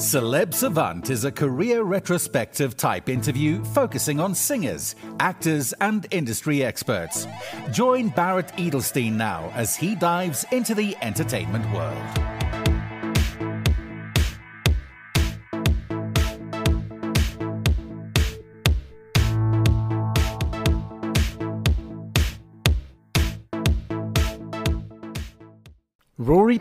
Celeb Savant is a career retrospective type interview focusing on singers, actors, and industry experts. Join Barrett Edelstein now as he dives into the entertainment world.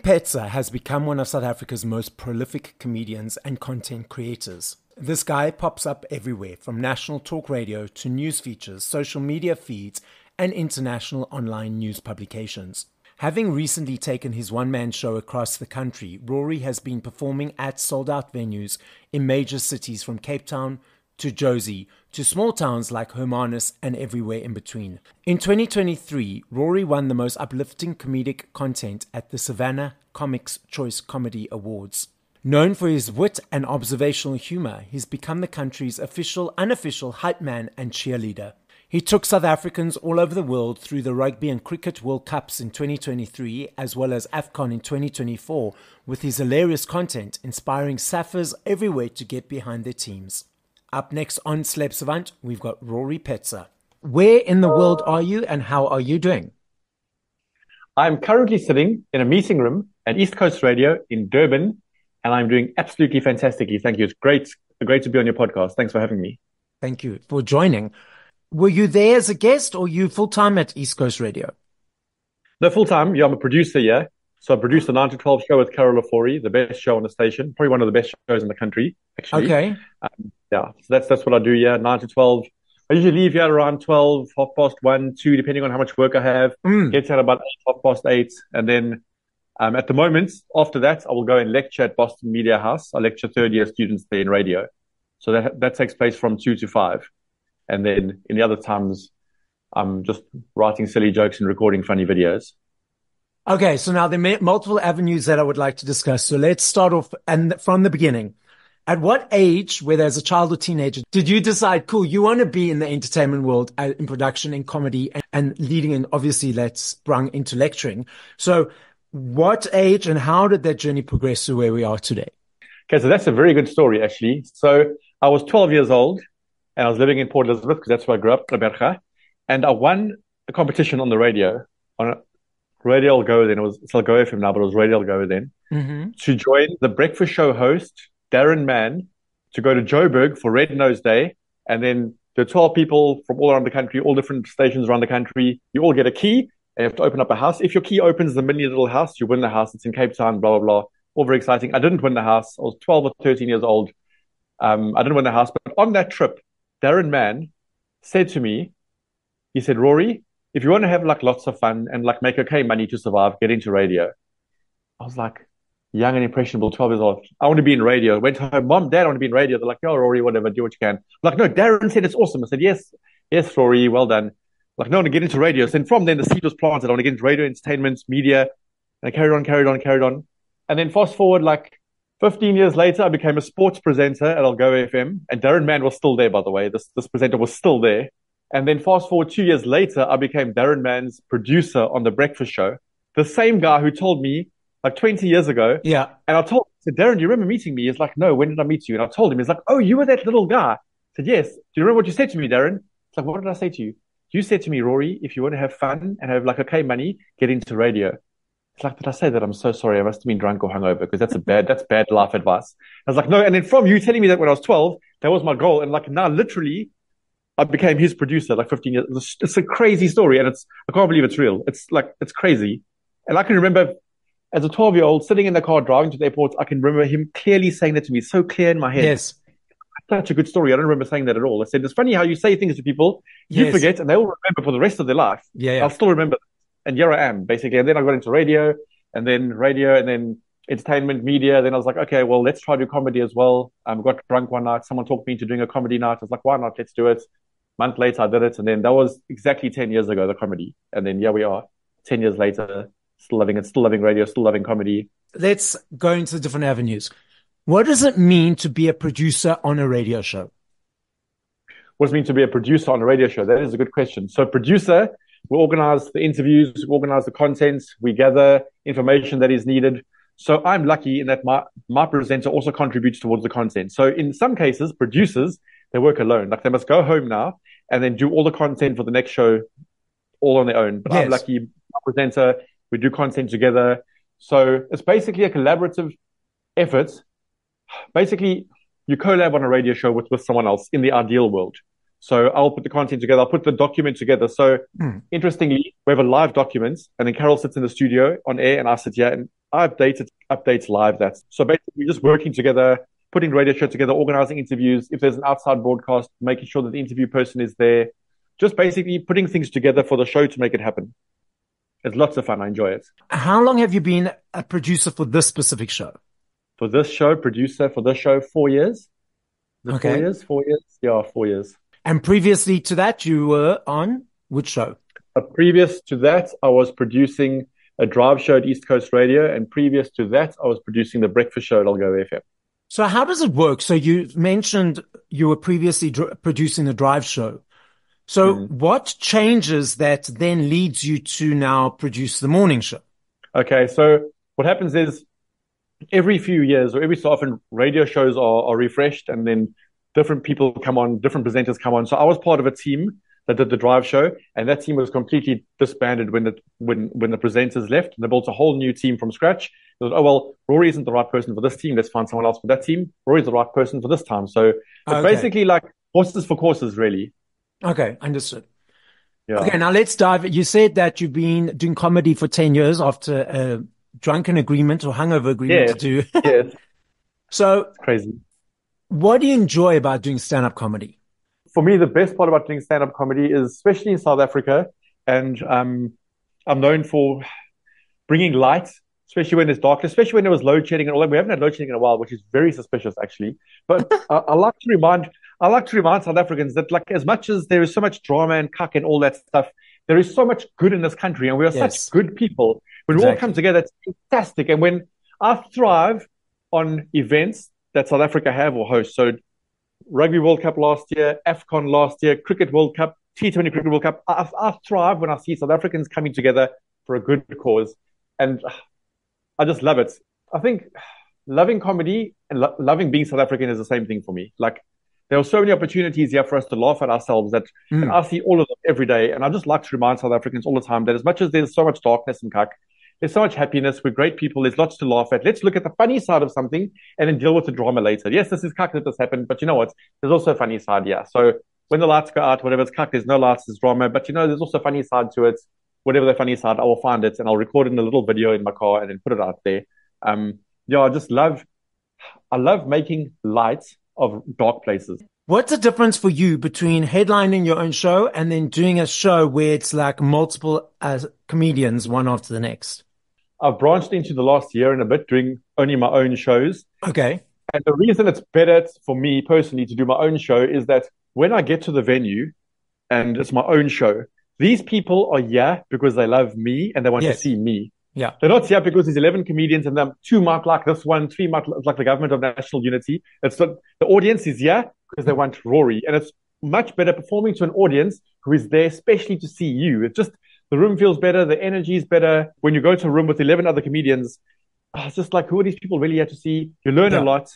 Petzer has become one of South Africa's most prolific comedians and content creators. This guy pops up everywhere, from national talk radio to news features, social media feeds, and international online news publications. Having recently taken his one man show across the country, Rory has been performing at sold out venues in major cities from Cape Town to Jozi, to small towns like Hermanus and everywhere in between. In 2023, Rory won the most uplifting comedic content at the Savanna Comics Choice Comedy Awards. Known for his wit and observational humor, he's become the country's official, unofficial hype man and cheerleader. He took South Africans all over the world through the Rugby and Cricket World Cups in 2023 as well as AFCON in 2024 with his hilarious content inspiring Saffers everywhere to get behind their teams. Up next on Celeb Savant, we've got Rory Petzer. Where in the world are you and how are you doing? I'm currently sitting in a meeting room at East Coast Radio in Durban, and I'm doing absolutely fantastically. Thank you. It's great, great to be on your podcast. Thanks for having me. Thank you for joining. Were you there as a guest or you full time at East Coast Radio? No, full time. Yeah, I'm a producer here. So I produced the 9 to 12 show with Carol Ofori, the best show on the station, probably one of the best shows in the country, actually. Okay. Um, yeah, so that's that's what I do. Yeah, 9 to 12. I usually leave here around 12, half past 1, 2, depending on how much work I have. Mm. Get here about 8, half past 8. And then um, at the moment, after that, I will go and lecture at Boston Media House. I lecture third year students there in radio. So that, that takes place from 2 to 5. And then in the other times, I'm just writing silly jokes and recording funny videos. Okay, so now there are multiple avenues that I would like to discuss. So let's start off and from the beginning. At what age, whether as a child or teenager, did you decide, cool, you want to be in the entertainment world, uh, in production, in comedy, and, and leading, and obviously that's sprung into lecturing. So, what age and how did that journey progress to where we are today? Okay, so that's a very good story, actually. So, I was 12 years old and I was living in Port Elizabeth because that's where I grew up, Gqeberha, and I won a competition on the radio on Radio Go then. It was still Go FM now, but it was Radio Go then. Mm-hmm. To join the breakfast show host, Darren Mann, to go to Joburg for Red Nose Day. And then the 12 people from all around the country, all different stations around the country, you all get a key and you have to open up a house. If your key opens the mini little house, you win the house. It's in Cape Town, blah, blah, blah. All very exciting. I didn't win the house. I was 12 or 13 years old. Um, I didn't win the house, but on that trip, Darren Mann said to me, he said, Rory, if you want to have like lots of fun and like make okay money to survive, get into radio. I was like, young and impressionable, 12 years old. I want to be in radio. Went to home, mom, dad, I want to be in radio. They're like, no, Rory, whatever, do what you can. I'm like, no, Darren said it's awesome. I said, yes, yes, Rory, well done. Like, no, I want to get into radio. So then from then the seed was planted. I want to get into radio, entertainment, media. And I carried on, carried on, carried on. And then fast forward like 15 years later, I became a sports presenter at Algoa FM. And Darren Mann was still there, by the way. This, this presenter was still there. And then fast forward two years later, I became Darren Mann's producer on the breakfast show. The same guy who told me like 20 years ago. Yeah. And I told, I said, Darren, do you remember meeting me? He's like, no, when did I meet you? And I told him, he's like, oh, you were that little guy. I said, yes. Do you remember what you said to me, Darren? It's like, what did I say to you? You said to me, Rory, if you want to have fun and have like okay money, get into radio. It's like, did I say that? I'm so sorry. I must have been drunk or hungover because that's a bad, that's bad life advice. I was like, no. And then from you telling me that when I was 12, that was my goal. And like now literally I became his producer like 15 years. It's a, it's a crazy story and it's, I can't believe it's real. It's like, it's crazy. And I can remember as a 12 year old sitting in the car driving to the airport, I can remember him clearly saying that to me, so clear in my head. Yes. Such a good story. I don't remember saying that at all. I said, it's funny how you say things to people, you Yes. forget, and they will remember for the rest of their life. Yeah, yeah. I'll still remember. And here I am, basically. And then I got into radio, and then radio, and then entertainment, media. Then I was like, okay, well, let's try to do comedy as well. Um, got drunk one night. Someone talked me into doing a comedy night. I was like, why not? Let's do it. Month later, I did it. And then that was exactly 10 years ago, the comedy. And then yeah, we are, 10 years later, still loving it, still loving radio, still loving comedy. Let's go into the different avenues. What does it mean to be a producer on a radio show? What does it mean to be a producer on a radio show? That is a good question. So producer, we organize the interviews, we organize the content, we gather information that is needed. So I'm lucky in that my, my presenter also contributes towards the content. So in some cases, producers, they work alone. Like they must go home now and then do all the content for the next show all on their own. But yes. I'm lucky, my presenter, we do content together. So it's basically a collaborative effort. Basically, you collab on a radio show with, with someone else in the ideal world. So I'll put the content together. I'll put the document together. So mm. interestingly, we have a live document and then Carol sits in the studio on air and I sit here and I update it, updates live that. So basically we're just working together, putting radio show together, organizing interviews. If there's an outside broadcast, making sure that the interview person is there, just basically putting things together for the show to make it happen. It's lots of fun. I enjoy it. How long have you been a producer for this specific show? For this show, producer for this show, four years. Okay. Four years, four years. Yeah, four years. And previously to that, you were on which show? Uh, previous to that, I was producing a drive show at East Coast Radio. And previous to that, I was producing the breakfast show at Algoa FM. So how does it work? So you mentioned you were previously dr- producing the drive show. So mm-hmm. what changes that then leads you to now produce the morning show? Okay. So what happens is every few years or every so often radio shows are, are refreshed and then different people come on, different presenters come on. So I was part of a team that did the drive show and that team was completely disbanded when the, when, when the presenters left and they built a whole new team from scratch. They oh, well, Rory isn't the right person for this team. Let's find someone else for that team. Rory's the right person for this time. So it's okay. basically like horses for courses, really. Okay, understood. Yeah. Okay, now let's dive. You said that you've been doing comedy for 10 years after a drunken agreement or hangover agreement yes. to do. yes. So it's crazy. What do you enjoy about doing stand up comedy? For me, the best part about doing stand up comedy is, especially in South Africa, and um, I'm known for bringing light, especially when there's darkness, especially when there was load shedding and all that. We haven't had load shedding in a while, which is very suspicious, actually. But I, I like to remind I like to remind South Africans that, like, as much as there is so much drama and kak and all that stuff, there is so much good in this country, and we are yes. such good people. When exactly. we all come together, it's fantastic. And when I thrive on events that South Africa have or host, so Rugby World Cup last year, AFCON last year, Cricket World Cup, T20 Cricket World Cup, I, I thrive when I see South Africans coming together for a good cause, and I just love it. I think loving comedy and lo- loving being South African is the same thing for me. Like there are so many opportunities here for us to laugh at ourselves that mm. and I see all of them every day. And I just like to remind South Africans all the time that as much as there's so much darkness and kak, there's so much happiness. We're great people. There's lots to laugh at. Let's look at the funny side of something and then deal with the drama later. Yes, this is kak that this happened, but you know what? There's also a funny side, yeah. So when the lights go out, whatever it's kak, there's no lights, there's drama, but you know, there's also a funny side to it. Whatever the funny side, I will find it and I'll record it in a little video in my car and then put it out there. Um, yeah, I just love, I love making light of dark places. What's the difference for you between headlining your own show and then doing a show where it's like multiple uh, comedians, one after the next? I've branched into the last year and a bit doing only my own shows. Okay. And the reason it's better for me personally to do my own show is that when I get to the venue and it's my own show, these people are yeah because they love me and they want yes. to see me. Yeah. They're not here because there's 11 comedians and them two might like this one, three might like the government of national unity. It's not, the audience is here because they mm-hmm. want Rory. And it's much better performing to an audience who is there especially to see you. It's just, the room feels better. The energy is better. When you go to a room with 11 other comedians, ah, it's just like, who are these people really here to see? You learn yeah. a lot.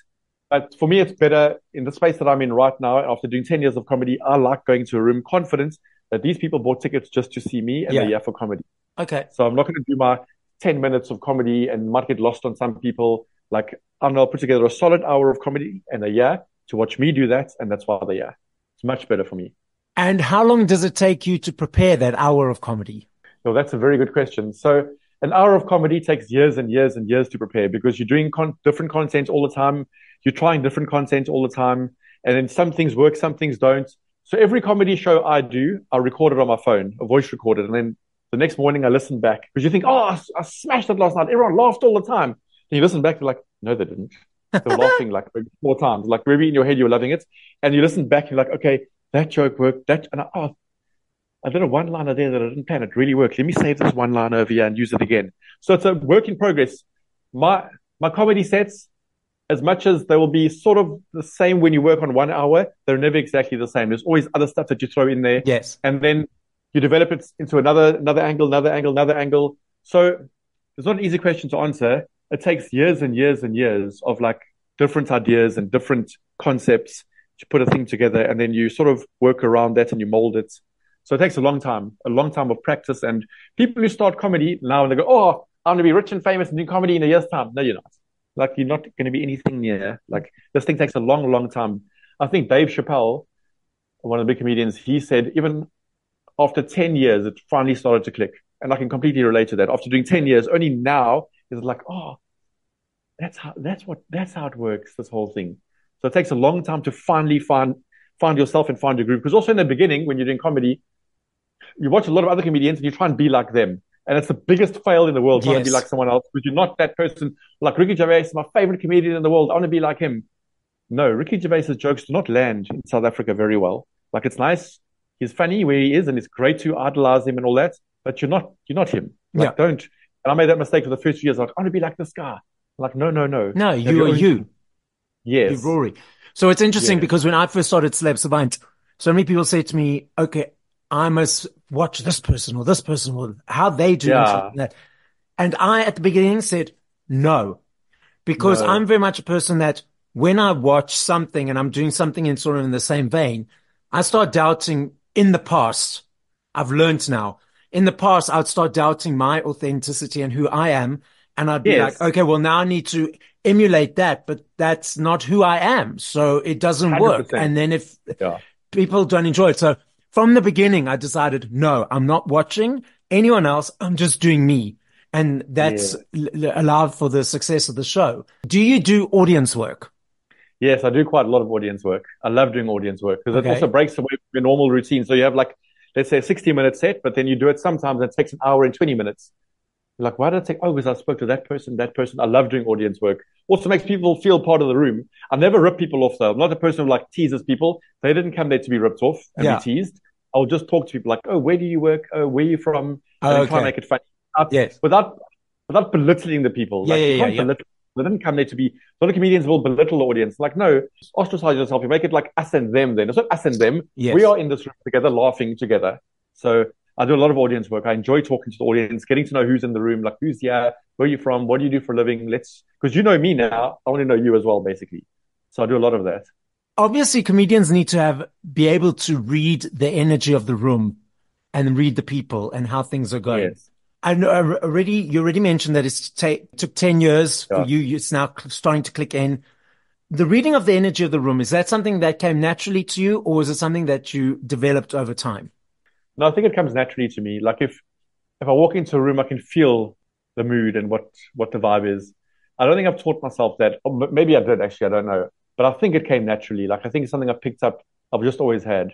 But for me, it's better in the space that I'm in right now. After doing 10 years of comedy, I like going to a room confident that these people bought tickets just to see me and yeah. they're here for comedy. Okay. So I'm not going to do my 10 minutes of comedy and might get lost on some people. Like, I don't know, I'll put together a solid hour of comedy and a year to watch me do that. And that's why they are. It's much better for me. And how long does it take you to prepare that hour of comedy? Well, that's a very good question. So an hour of comedy takes years and years and years to prepare because you're doing con- different content all the time. You're trying different content all the time. And then some things work, some things don't. So every comedy show I do, I record it on my phone, a voice recorded. And then the next morning I listen back because you think, oh, I, I smashed it last night. Everyone laughed all the time. And you listen back, you're like, no, they didn't. They were laughing like four times. Like maybe in your head you were loving it, and you listen back, you're like, okay, that joke worked. That and I, oh, I did a one liner there that I didn't plan. It really worked. Let me save this one liner over here and use it again. So it's a work in progress. My my comedy sets, as much as they will be sort of the same when you work on one hour, they're never exactly the same. There's always other stuff that you throw in there. Yes. And then you develop it into another another angle, another angle, another angle. So it's not an easy question to answer. it takes years and years and years of like different ideas and different concepts to put a thing together. And then you sort of work around that and you mold it. So it takes a long time, a long time of practice. And people who start comedy now and they go, Oh, I'm going to be rich and famous and do comedy in a year's time. No, you're not. Like you're not going to be anything near. Like this thing takes a long, long time. I think Dave Chappelle, one of the big comedians, he said even after 10 years, it finally started to click. And I can completely relate to that. After doing 10 years, only now is like, oh, that's how, that's what, that's how it works, this whole thing. So it takes a long time to finally find, find yourself and find a group. Because also in the beginning, when you're doing comedy, you watch a lot of other comedians and you try and be like them. And it's the biggest fail in the world trying yes. to be like someone else because you're not that person. Like Ricky Gervais is my favorite comedian in the world. I want to be like him. No, Ricky Gervais's jokes do not land in South Africa very well. Like it's nice. He's funny where he is and it's great to idolize him and all that, but you're not, you're not him. Like yeah. don't. And I made that mistake for the first few years. Like, I want to be like this guy. Like, no, no, no. No, you are you. Yes. You're Rory. So it's interesting because when I first started Celeb Savant, so many people say to me, okay, I must watch this person or this person or how they do yeah. that. And I, at the beginning, said no, because no. I'm very much a person that when I watch something and I'm doing something in sort of in the same vein, I start doubting in the past. I've learned now. In the past, I'd start doubting my authenticity and who I am. And I'd be yes. like, okay, well, now I need to emulate that, but that's not who I am. So it doesn't 100%. work. And then if yeah. people don't enjoy it. So from the beginning, I decided, no, I'm not watching anyone else. I'm just doing me. And that's yeah. l- allowed for the success of the show. Do you do audience work? Yes, I do quite a lot of audience work. I love doing audience work because okay. it also breaks away from your normal routine. So you have like, let's say a 60 minute set, but then you do it sometimes and it takes an hour and 20 minutes. Like, why did I take? Oh, because I spoke to that person, that person. I love doing audience work. Also makes people feel part of the room. I never rip people off though. I'm not a person who like teases people. They didn't come there to be ripped off and yeah. be teased. I'll just talk to people like, oh, where do you work? Oh, where are you from? Oh, and okay. try and make it funny. yes. Without, without belittling the people. Yeah, like, yeah, yeah, yeah. They didn't come there to be, a lot of comedians will belittle the audience. Like, no, ostracize yourself. You make it like us and them then. It's not us and them. Yes. We are in this room together, laughing together. So I do a lot of audience work. I enjoy talking to the audience, getting to know who's in the room, like who's here, where are you from, what do you do for a living? Let's, because you know me now. I want to know you as well, basically. So I do a lot of that obviously comedians need to have be able to read the energy of the room and read the people and how things are going. Yes. I know uh, already you already mentioned that it's ta- took 10 years yeah. for you it's now starting to click in. The reading of the energy of the room is that something that came naturally to you or is it something that you developed over time? No, I think it comes naturally to me. Like if if I walk into a room I can feel the mood and what what the vibe is. I don't think I've taught myself that. Oh, or maybe I did actually, I don't know. But I think it came naturally. Like I think it's something I picked up. I've just always had.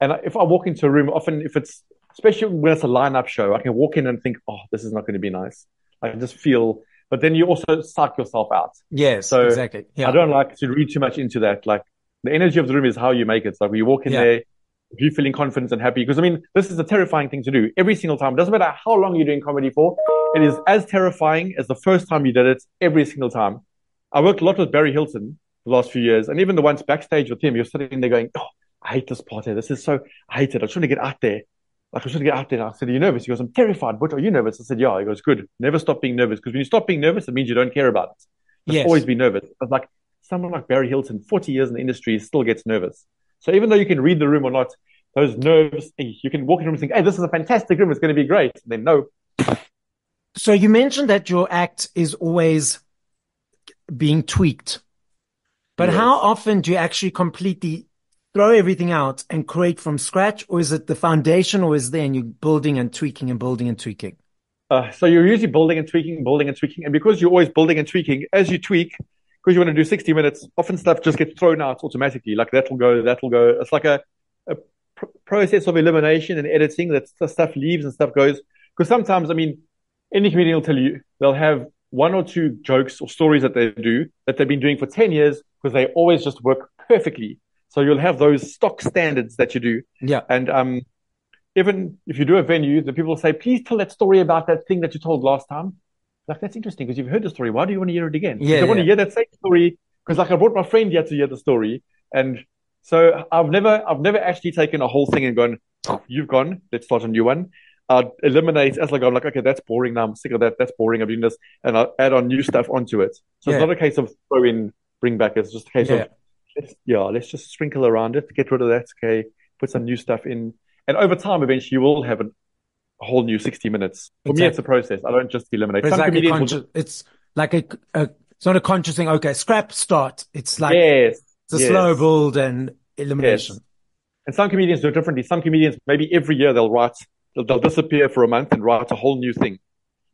And if I walk into a room, often if it's especially when it's a lineup show, I can walk in and think, oh, this is not going to be nice. I can just feel. But then you also suck yourself out. Yes, so exactly. Yeah. I don't like to read too much into that. Like the energy of the room is how you make it. So when you walk in yeah. there, if you're feeling confident and happy, because I mean, this is a terrifying thing to do every single time. It doesn't matter how long you're doing comedy for. It is as terrifying as the first time you did it every single time. I worked a lot with Barry Hilton the last few years. And even the ones backstage with him, you're sitting there going, Oh, I hate this part here. This is so, I hate it. I'm trying to get out there. Like, I'm trying to get out there. I said, Are you nervous? He goes, I'm terrified. But are you nervous? I said, Yeah. He goes, Good. Never stop being nervous. Because when you stop being nervous, it means you don't care about it. Just yes. always be nervous. I was like, someone like Barry Hilton, 40 years in the industry, still gets nervous. So even though you can read the room or not, those nerves, you can walk in the room and think, Hey, this is a fantastic room. It's going to be great. And then no. So you mentioned that your act is always being tweaked but yes. how often do you actually completely throw everything out and create from scratch, or is it the foundation, or is there and you're building and tweaking and building and tweaking? Uh, so you're usually building and tweaking, building and tweaking, and because you're always building and tweaking, as you tweak, because you want to do 60 minutes, often stuff just gets thrown out automatically. Like that'll go, that'll go. It's like a, a pr- process of elimination and editing that stuff leaves and stuff goes. Because sometimes, I mean, any comedian will tell you they'll have one or two jokes or stories that they do that they've been doing for 10 years because they always just work perfectly. So you'll have those stock standards that you do. Yeah. And um, even if you do a venue, the people say, please tell that story about that thing that you told last time. Like, that's interesting because you've heard the story. Why do you want to hear it again? Yeah. I yeah. want to hear that same story because like I brought my friend here to hear the story. And so I've never, I've never actually taken a whole thing and gone, you've gone, let's start a new one. I'd eliminate as like I'm like, okay, that's boring now. I'm sick of that. That's boring. I'm doing this, and I'll add on new stuff onto it. So yeah. it's not a case of throw in, bring back. It's just a case yeah. of let's, yeah, let's just sprinkle around it, get rid of that. Okay, put some new stuff in, and over time, eventually, you will have a, a whole new 60 minutes. For exactly. me, it's a process. I don't just eliminate. It's like, conscious, will... it's like a, a, it's not a conscious thing. Okay, scrap, start. It's like yes, it's a yes. slow build and elimination. Yes. And some comedians do it differently. Some comedians, maybe every year they'll write, they'll, they'll disappear for a month and write a whole new thing.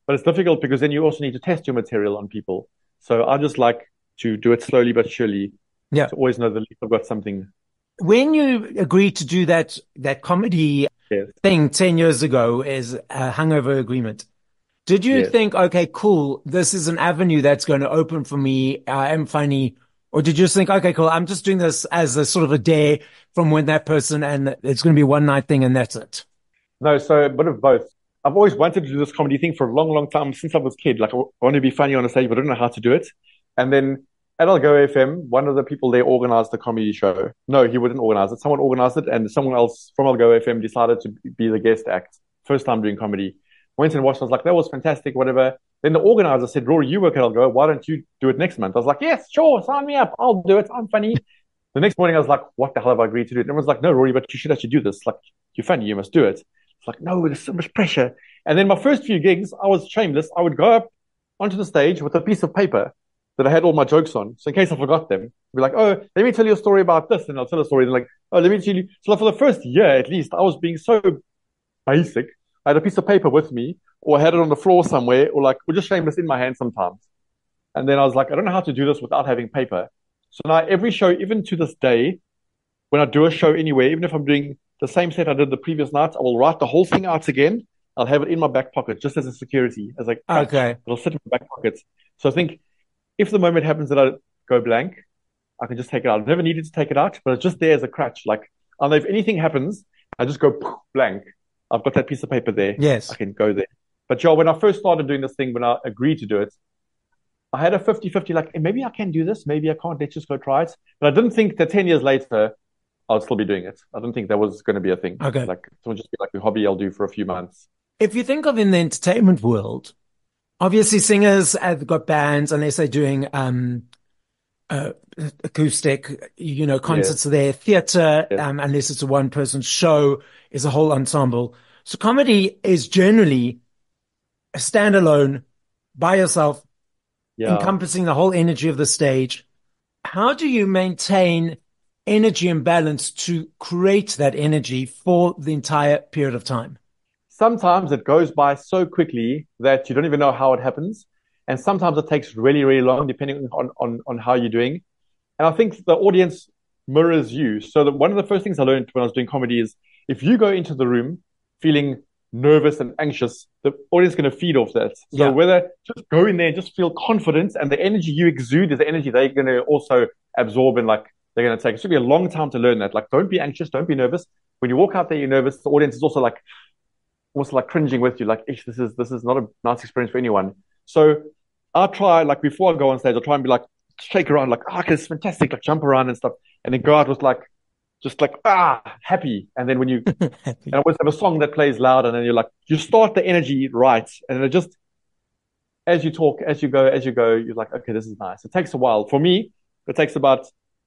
But it's difficult because then you also need to test your material on people. So I just like to do it slowly but surely. Yeah. To always know that I've got something. When you agreed to do that, that comedy yes. thing 10 years ago is a hangover agreement. Did you yes. think, okay, cool, this is an avenue that's going to open for me. Uh, I am funny. Or did you just think, okay, cool, I'm just doing this as a sort of a day from when that person and it's going to be one night thing and that's it? No, so a bit of both. I've always wanted to do this comedy thing for a long, long time since I was a kid. Like I want to be funny on a stage, but I don't know how to do it. And then at Algoa FM, one of the people there organized the comedy show. No, he wouldn't organize it. Someone organized it, and someone else from Algoa FM decided to be the guest act. First time doing comedy. Went and watched. I was like, that was fantastic. Whatever. Then the organizer said, Rory, you work at Algoa. Why don't you do it next month? I was like, yes, sure, sign me up. I'll do it. I'm funny. the next morning, I was like, what the hell have I agreed to do? And everyone's like, no, Rory, but you should actually do this. Like, you're funny. You must do it. It's like, no, there's so much pressure. And then my first few gigs, I was shameless. I would go up onto the stage with a piece of paper that I had all my jokes on. So in case I forgot them, I'd be like, oh, let me tell you a story about this. And I'll tell a story. And like, oh, let me tell you. So for the first year, at least, I was being so basic. I had a piece of paper with me or I had it on the floor somewhere or like, or just shameless in my hand sometimes. And then I was like, I don't know how to do this without having paper. So now every show, even to this day, when I do a show anywhere, even if I'm doing the same set I did the previous night, I will write the whole thing out again. I'll have it in my back pocket just as a security, as like, okay, it'll sit in my back pocket. So I think if the moment happens that I go blank, I can just take it out. I've never needed to take it out, but it's just there as a crutch. Like, I know if anything happens, I just go blank. I've got that piece of paper there. Yes. I can go there. But Joe, when I first started doing this thing, when I agreed to do it, I had a 50 50, like, hey, maybe I can do this. Maybe I can't. Let's just go try it. But I didn't think that 10 years later, I'll still be doing it. I didn't think that was going to be a thing. Okay. Like, it would just be like a hobby I'll do for a few months. If you think of in the entertainment world, obviously singers have got bands unless they're doing, um, uh, acoustic, you know, concerts yes. there, theater, yes. um, unless it's a one person show is a whole ensemble. So comedy is generally a standalone by yourself, yeah. encompassing the whole energy of the stage. How do you maintain energy and balance to create that energy for the entire period of time? Sometimes it goes by so quickly that you don't even know how it happens. And sometimes it takes really, really long, depending on, on, on how you're doing. And I think the audience mirrors you. So that one of the first things I learned when I was doing comedy is if you go into the room feeling nervous and anxious, the audience is going to feed off that. So yeah. whether just go in there and just feel confident and the energy you exude is the energy they're going to also absorb and like they're going to take. It should be a long time to learn that. Like, don't be anxious. Don't be nervous. When you walk out there, you're nervous. The audience is also like, also like cringing with you. Like, Ish, this is, this is not a nice experience for anyone. So I try, like, before I go on stage, I try and be like, shake around, like, ah, oh, it's fantastic, like, jump around and stuff. And then go out with like, just like ah happy and then when you and I always have a song that plays loud and then you're like you start the energy right and it just as you talk as you go as you go you're like okay this is nice it takes a while for me it takes about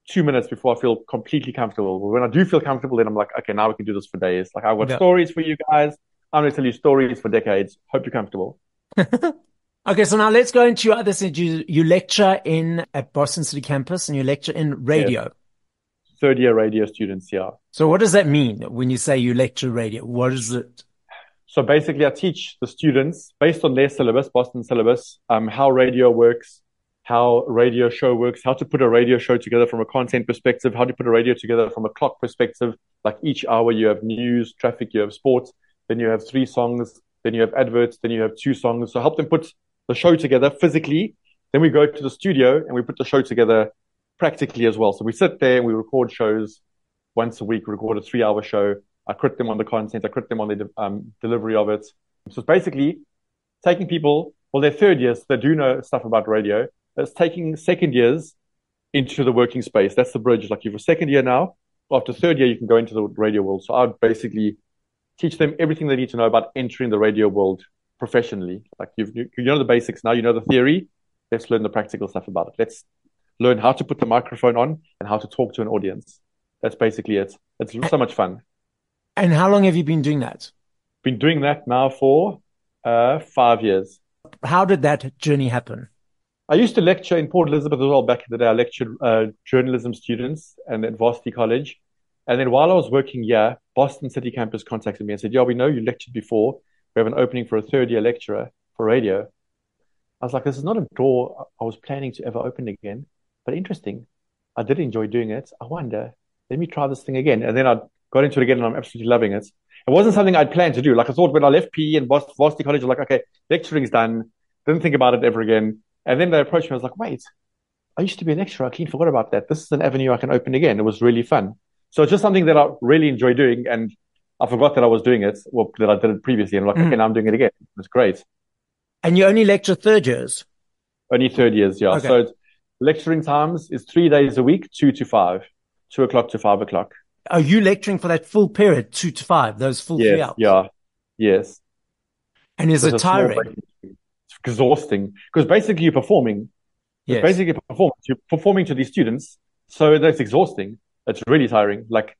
two minutes before I feel completely comfortable but when I do feel comfortable then I'm like okay now we can do this for days like I've got yeah. stories for you guys I'm going to tell you stories for decades hope you're comfortable okay so now let's go into your other thing you, you lecture in at Boston City campus and you lecture in radio third year radio students here. So what does that mean when you say you lecture radio? What is it? So basically I teach the students based on their syllabus, Boston syllabus, um, how radio works, how radio show works, how to put a radio show together from a content perspective, how to put a radio together from a clock perspective. Like each hour you have news, traffic, you have sports, then you have three songs, then you have adverts, then you have two songs. So help them put the show together physically. Then we go to the studio and we put the show together practically as well. So we sit there and we record shows once a week, record a three hour show. I crit them on the content. I crit them on the um, delivery of it. So it's basically taking people, well, they're third years, they do know stuff about radio. It's taking second years into the working space. That's the bridge. Like you're a second year now. After third year, you can go into the radio world. So I'd basically teach them everything they need to know about entering the radio world professionally. Like you've, you know the basics now, you know the theory. Let's learn the practical stuff about it. Let's learn how to put the microphone on and how to talk to an audience. That's basically it. It's so much fun. And how long have you been doing that? Been doing that now for uh, five years. How did that journey happen? I used to lecture in Port Elizabeth as well back in the day. I lectured uh, journalism students and at Varsity College. And then while I was working here, Boston City Campus contacted me and said, Yeah, we know you lectured before. We have an opening for a third year lecturer for radio. I was like, This is not a door I was planning to ever open again, but interesting. I did enjoy doing it. I wonder, let me try this thing again. And then I got into it again and I'm absolutely loving it. It wasn't something I'd planned to do. Like I thought when I left PE and Varsity College, I like, okay, lecturing's done. Didn't think about it ever again. And then they approached me. I was like, wait, I used to be a lecturer. I clean forgot about that. This is an avenue I can open again. It was really fun. So it's just something that I really enjoy doing. And I forgot that I was doing it, well, that I did it previously. And I'm like, mm. okay, now I'm doing it again. It's great. And you only lecture third years? Only third years, yeah. Okay. So lecturing times is three days a week, two to five, two o'clock to five o'clock. Are you lecturing for that full period, two to five, those full yes, three hours? Yeah. Yes. And is it tiring? It's exhausting because basically you're performing. Yes. basically performing. You're performing to these students. So that's exhausting. It's really tiring. Like,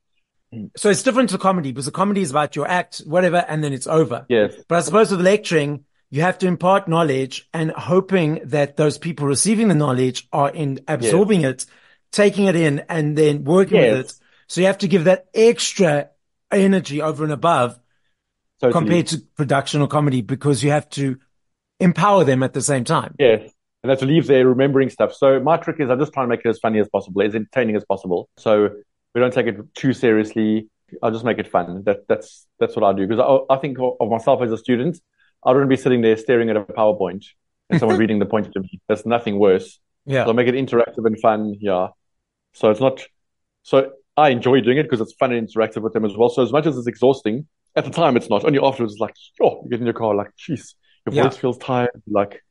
so it's different to comedy because the comedy is about your act, whatever, and then it's over. Yes. But I suppose with lecturing, you have to impart knowledge and hoping that those people receiving the knowledge are in absorbing yes. it, taking it in, and then working yes. with it so you have to give that extra energy over and above totally. compared to production or comedy because you have to empower them at the same time. Yes. And that's to leave there remembering stuff. So my trick is I just try to make it as funny as possible, as entertaining as possible. So we don't take it too seriously. I'll just make it fun. That, that's that's what I do because I, I think of myself as a student. I don't be sitting there staring at a PowerPoint and someone reading the point to me. There's nothing worse. Yeah. So I make it interactive and fun. Yeah. So it's not. So I enjoy doing it because it's fun and interactive with them as well. So as much as it's exhausting, at the time it's not. Only afterwards, it's like, oh, you get in your car, like, jeez, your yeah. voice feels tired. Like,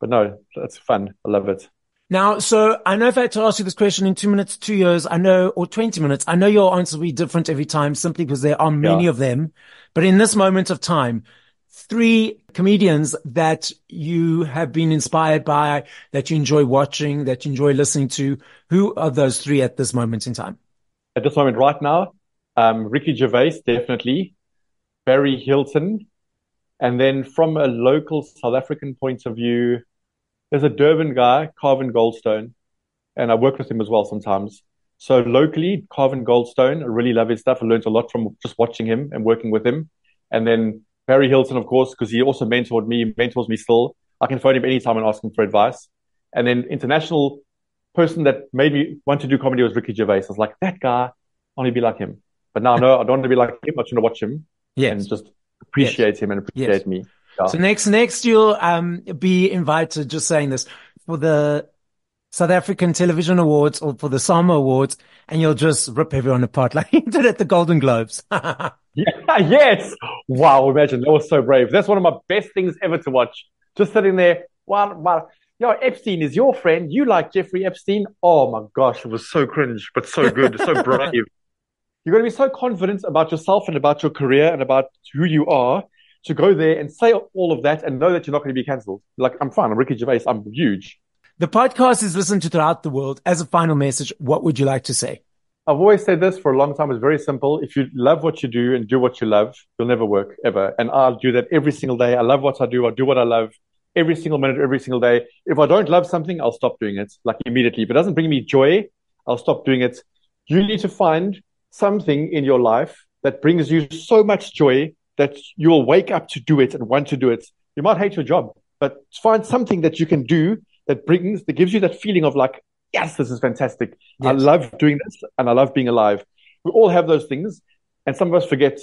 but no, it's fun. I love it. Now, so I know if I had to ask you this question in two minutes, two years, I know, or 20 minutes, I know your answer will be different every time simply because there are many yeah. of them. But in this moment of time, three comedians that you have been inspired by, that you enjoy watching, that you enjoy listening to, who are those three at this moment in time? at this moment right now, um, Ricky Gervais, definitely, Barry Hilton. And then from a local South African point of view, there's a Durban guy, Carvin Goldstone, and I work with him as well sometimes. So locally, Carvin Goldstone, I really love his stuff. I learned a lot from just watching him and working with him. And then Barry Hilton, of course, because he also mentored me, mentors me still. I can phone him anytime and ask him for advice. And then international person that made me want to do comedy was Ricky Gervais. I was like, that guy, I want to be like him. But now, no, I don't want to be like him. I just want to watch him yes. and just appreciate yes. him and appreciate yes. me. Yeah. So next, next you'll um, be invited. Just saying this for the South African Television Awards or for the SAMA Awards, and you'll just rip everyone apart like you did at the Golden Globes. yeah, yes. Wow, imagine that was so brave. That's one of my best things ever to watch. Just sitting there, wow, wow yo, Epstein is your friend. You like Jeffrey Epstein. Oh my gosh, it was so cringe, but so good, so brave. You're going to be so confident about yourself and about your career and about who you are to go there and say all of that and know that you're not going to be cancelled. Like, I'm fine. I'm Ricky Gervais. I'm huge. The podcast is listened to throughout the world. As a final message, what would you like to say? I've always said this for a long time. It's very simple. If you love what you do and do what you love, you'll never work ever. And I'll do that every single day. I love what I do. I do what I love every single minute, every single day. If I don't love something, I'll stop doing it like immediately. If it doesn't bring me joy, I'll stop doing it. You need to find something in your life that brings you so much joy that you'll wake up to do it and want to do it. You might hate your job, but find something that you can do that brings, that gives you that feeling of like, yes, this is fantastic. Yes. I love doing this and I love being alive. We all have those things and some of us forget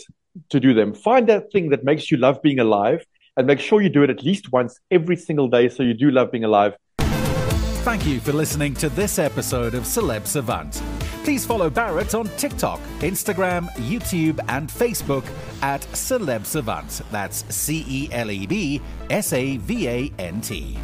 to do them. Find that thing that makes you love being alive and make sure you do it at least once every single day so you do love being alive. Thank you for listening to this episode of Celeb Savant. Please follow Barrett on TikTok, Instagram, YouTube, and Facebook at Celeb Savant. That's C E L E B S A V A N T.